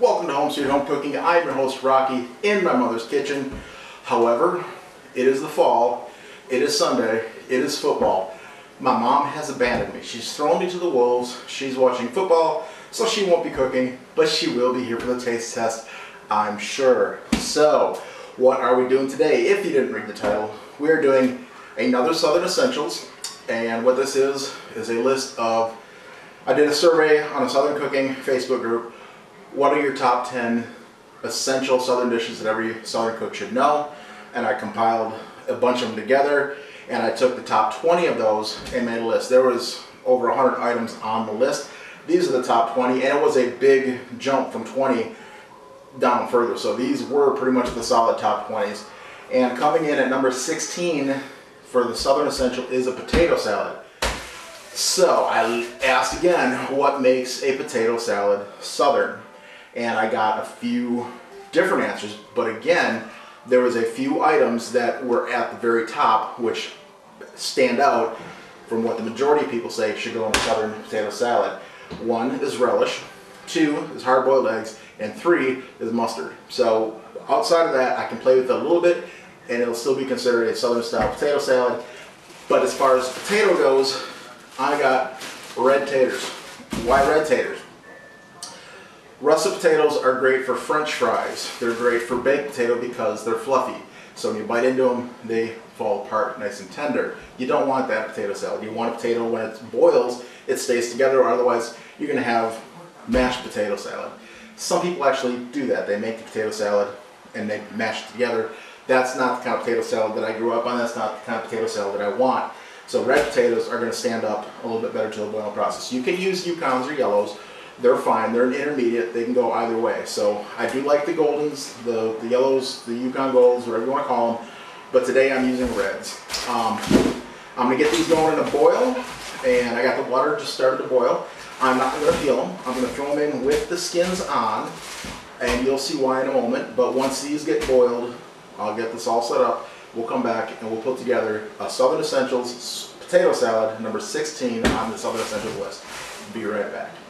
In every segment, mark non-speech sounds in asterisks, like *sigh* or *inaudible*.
Welcome to Home Sweet Home Cooking. I'm your host Rocky in my mother's kitchen. However, it is the fall, it is Sunday, it is football. My mom has abandoned me. She's thrown me to the wolves. She's watching football, so she won't be cooking, but she will be here for the taste test, I'm sure. So, what are we doing today? If you didn't read the title, we are doing another Southern Essentials, and what this is, is a list of, I did a survey on a Southern Cooking Facebook group. What are your top 10 essential Southern dishes that every Southern cook should know? And I compiled a bunch of them together, and I took the top 20 of those and made a list. There was over 100 items on the list. These are the top 20, and it was a big jump from 20 down further. So these were pretty much the solid top 20s. And coming in at number 16 for the Southern Essential is a potato salad. So I asked again, what makes a potato salad Southern? And I got a few different answers, but again, there was a few items that were at the very top which stand out from what the majority of people say should go in a Southern potato salad. One is relish, two is hard-boiled eggs, and three is mustard. So outside of that, I can play with it a little bit, and it'll still be considered a Southern style potato salad. But as far as potato goes, I got red taters. Why red taters? Russet potatoes are great for french fries. They're great for baked potato because they're fluffy. So when you bite into them, they fall apart nice and tender. You don't want that potato salad. You want a potato when it boils, it stays together, or otherwise you're gonna have mashed potato salad. Some people actually do that. They make the potato salad and they mash it together. That's not the kind of potato salad that I grew up on. That's not the kind of potato salad that I want. So red potatoes are gonna stand up a little bit better to the boiling process. You can use Yukons or yellows. They're fine. They're an intermediate. They can go either way. So I do like the goldens, the, the yellows, the Yukon golds, whatever you want to call them. But today I'm using reds. Um, I'm going to get these going in a boil. And I got the water just started to boil. I'm not going to peel them. I'm going to throw them in with the skins on. And you'll see why in a moment. But once these get boiled, I'll get this all set up. We'll come back and we'll put together a Southern Essentials potato salad, number 16 on the Southern Essentials list. Be right back.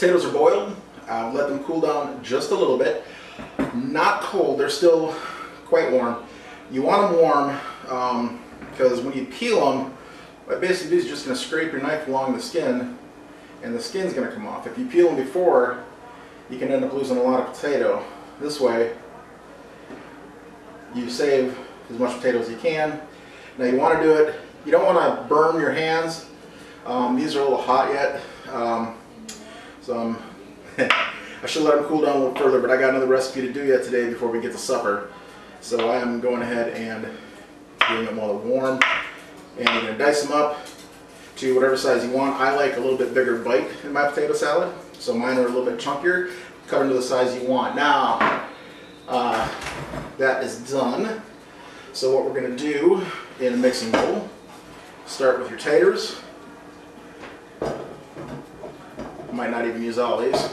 Potatoes are boiled. Uh, let them cool down just a little bit. Not cold, they're still quite warm. You want them warm because um, when you peel them, what basically is just going to scrape your knife along the skin and the skin's going to come off. If you peel them before, you can end up losing a lot of potato. This way, you save as much potato as you can. Now you want to do it, you don't want to burn your hands. Um, these are a little hot yet. Um, so um, *laughs* I should let them cool down a little further, but I got another recipe to do yet today before we get to supper. So I am going ahead and getting them they're warm. And you're going to dice them up to whatever size you want. I like a little bit bigger bite in my potato salad, so mine are a little bit chunkier. Cut them to the size you want. Now, uh, that is done. So what we're going to do in a mixing bowl, start with your taters. Might not even use all these.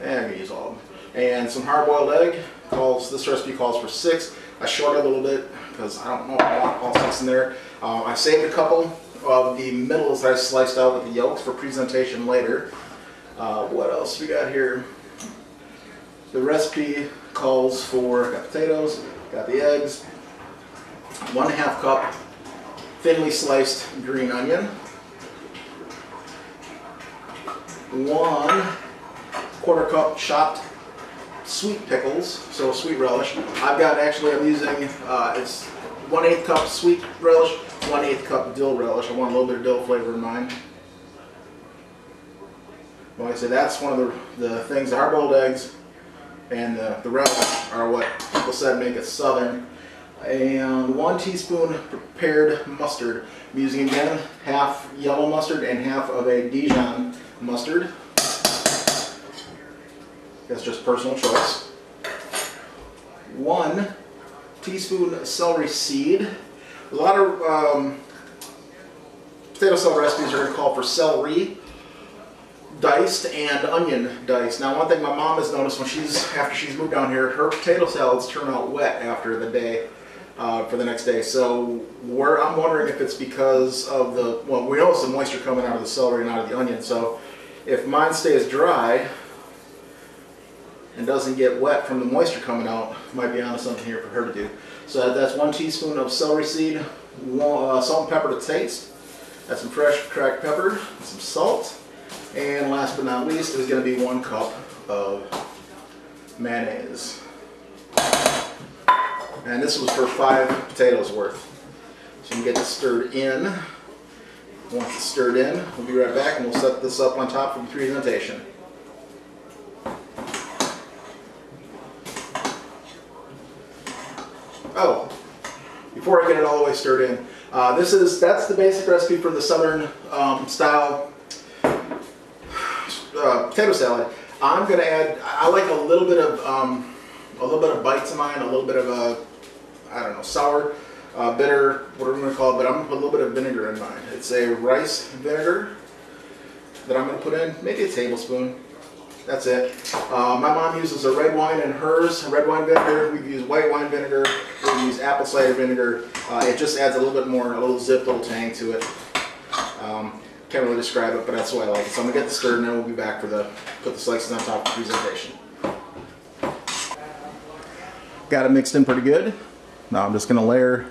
And I'm gonna use all of them. And some hard-boiled egg. Calls this recipe calls for six. I shorted a little bit because I don't know if I want all six in there. Um, I saved a couple of the middles that I sliced out with the yolks for presentation later. Uh, what else we got here? The recipe calls for got potatoes, got the eggs, one half cup thinly sliced green onion, one quarter cup chopped sweet pickles, so sweet relish. I've got actually, I'm using, uh, it's one eighth cup sweet relish, one eighth cup dill relish. I want a little bit of dill flavor in mine. Like I said, that's one of the, the things, the hard-boiled eggs and the, the relish are what people said make it southern. And one teaspoon prepared mustard. I'm using again half yellow mustard and half of a Dijon mustard. That's just personal choice. One teaspoon celery seed. A lot of um, potato salad recipes are going to call for celery diced and onion diced. Now one thing my mom has noticed when she's, after she's moved down here, her potato salads turn out wet after the day, uh, for the next day. So I'm wondering if it's because of the, well we know it's the moisture coming out of the celery and out of the onion, so if mine stays dry and doesn't get wet from the moisture coming out, might be onto something here for her to do. So that's one teaspoon of celery seed, one, uh, salt and pepper to taste. That's some fresh cracked pepper, some salt, and last but not least is going to be one cup of mayonnaise. And this was for five potatoes worth. So you can get this stirred in. Once it's stirred in, we'll be right back and we'll set this up on top for the presentation. Oh, before I get it all the way stirred in, uh, this is that's the basic recipe for the southern um, style uh, potato salad. I'm gonna add. I like a little bit of um, a little bit of bite to mine, a little bit of a I don't know sour, uh, bitter, whatever you want to call it. But I'm gonna put a little bit of vinegar in mine. It's a rice vinegar that I'm gonna put in, maybe a tablespoon. That's it. Uh, my mom uses a red wine in hers, red wine vinegar. We use white wine vinegar. We use apple cider vinegar. Uh, it just adds a little bit more, a little zip, a little tang to it. Um, can't really describe it, but that's why I like it. So I'm gonna get this stirred and then we'll be back for the, put the slices on top of the presentation. Got it mixed in pretty good. Now I'm just gonna layer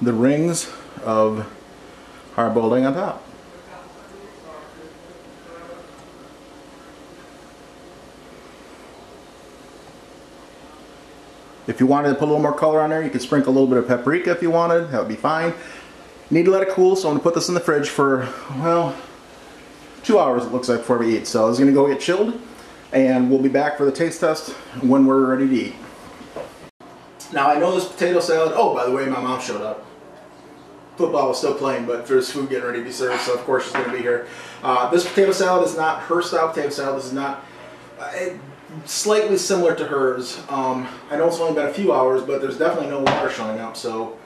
the rings of hard-boiled egg on top. If you wanted to put a little more color on there, you could sprinkle a little bit of paprika if you wanted. That would be fine. Need to let it cool, so I'm going to put this in the fridge for, well, two hours it looks like before we eat. So it's going to go get chilled, and we'll be back for the taste test when we're ready to eat. Now I know this potato salad, oh, by the way, my mom showed up. Football was still playing, but there's food getting ready to be served, so of course she's going to be here. Uh, this potato salad is not her style potato salad. This is not... Uh, it, slightly similar to hers. Um, I know it's only been a few hours, but there's definitely no water showing up, so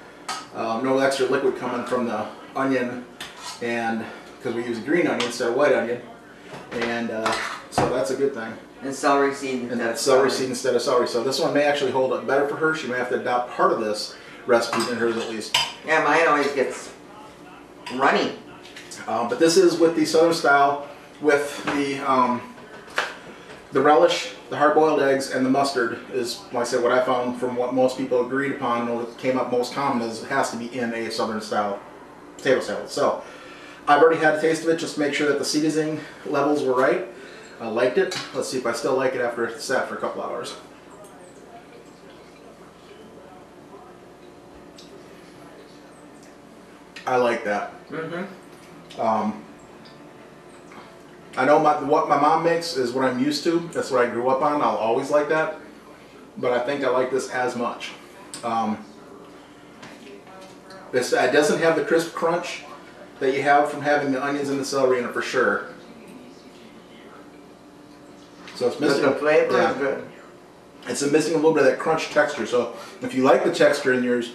um, no extra liquid coming from the onion, and because we use green onion instead of white onion, and uh, so that's a good thing. And celery seed And instead that's of celery seed instead of celery. So this one may actually hold up better for her. She may have to adopt part of this recipe in hers at least. Yeah, mine always gets runny. Um, but this is with the southern style, with the um, the relish, the hard-boiled eggs, and the mustard is, like I said, what I found from what most people agreed upon, and what came up most common is it has to be in a southern style potato salad. So I've already had a taste of it, just to make sure that the seasoning levels were right. I liked it. Let's see if I still like it after it's sat for a couple hours. I like that. Mm-hmm. Um, I know my, what my mom makes is what I'm used to. That's what I grew up on. I'll always like that. But I think I like this as much. Um, this it doesn't have the crisp crunch that you have from having the onions and the celery in it for sure. So it's But missing the flavor yeah. is good. It's missing a little bit of that crunch texture. So if you like the texture in yours,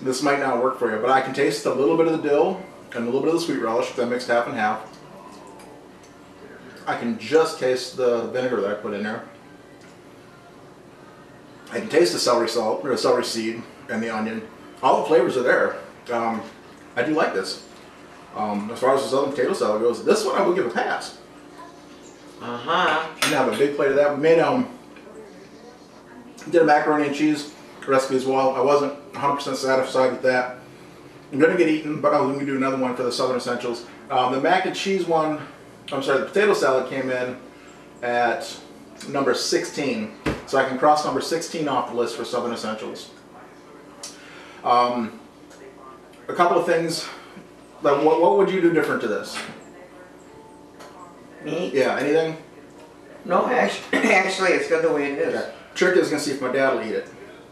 this might not work for you. But I can taste a little bit of the dill and a little bit of the sweet relish, I mixed half and half. I can just taste the vinegar that I put in there. I can taste the celery salt, or the celery seed, and the onion. All the flavors are there. Um, I do like this. Um, as far as the southern potato salad goes, this one I will give a pass. Uh-huh. I'm gonna have a big plate of that. We made um did a macaroni and cheese recipe as well. I wasn't 100% satisfied with that. I'm gonna get eaten, but I was gonna do another one for the Southern Essentials. Um, the mac and cheese one, I'm sorry, the potato salad came in at number 16, so I can cross number 16 off the list for Southern Essentials. Um, a couple of things. Like, what, what would you do different to this? Me? Yeah, anything? No, actually, *coughs* actually, it's good the way it is. Okay. Trick is gonna see if my dad will eat it.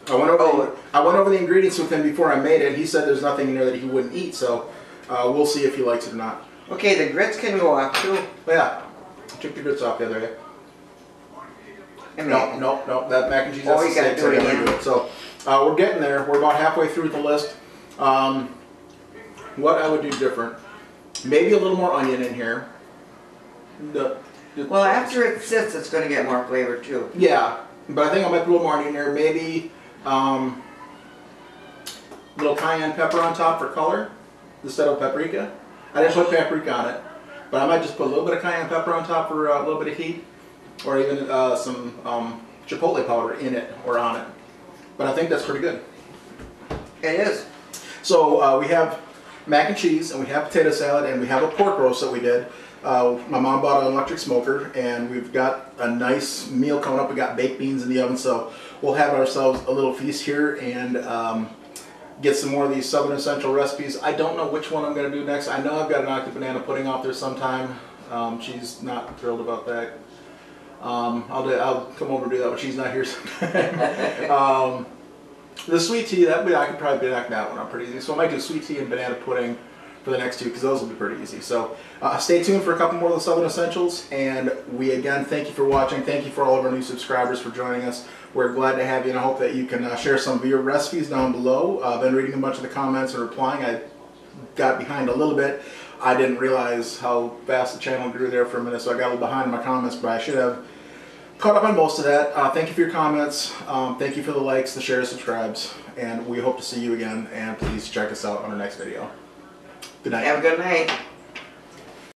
I went over. Oh. I went over the ingredients with him before I made it. He said there's nothing in there that he wouldn't eat. So uh, we'll see if he likes it or not. Okay, the grits can go off too. But yeah, took the grits off the other day. I mean, No, no, no. That mac and cheese. Oh, has you to gotta do it again. So uh, we're getting there. We're about halfway through the list. Um, what I would do different? Maybe a little more onion in here. The- the- well, after it sits, it's going to get more flavor too. Yeah, but I think I might put a little more in there. Maybe um, little cayenne pepper on top for color instead of paprika. I didn't put paprika on it, but I might just put a little bit of cayenne pepper on top for uh, a little bit of heat, or even uh, some um, chipotle powder in it or on it. But I think that's pretty good. It is. So uh, we have mac and cheese, and we have potato salad, and we have a pork roast that we did. Uh, my mom bought an electric smoker, and we've got a nice meal coming up. We got baked beans in the oven, so we'll have ourselves a little feast here and um, get some more of these Southern Essential recipes. I don't know which one I'm going to do next. I know I've got an octave banana pudding out there sometime. Um, she's not thrilled about that. Um, I'll, do, I'll come over and do that when she's not here. *laughs* sometime. um, the sweet tea, that I could probably back that one up pretty easy. So I might do sweet tea and banana pudding for the next two because those will be pretty easy. So uh, stay tuned for a couple more of the Southern Essentials. And we again thank you for watching. Thank you for all of our new subscribers for joining us. We're glad to have you, and I hope that you can uh, share some of your recipes down below. Uh, I've been reading a bunch of the comments and replying. I got behind a little bit. I didn't realize how fast the channel grew there for a minute, so I got a little behind in my comments, but I should have caught up on most of that. Uh, thank you for your comments. Um, thank you for the likes, the shares, subscribes, and we hope to see you again. And please check us out on our next video. Good night. Have a good night.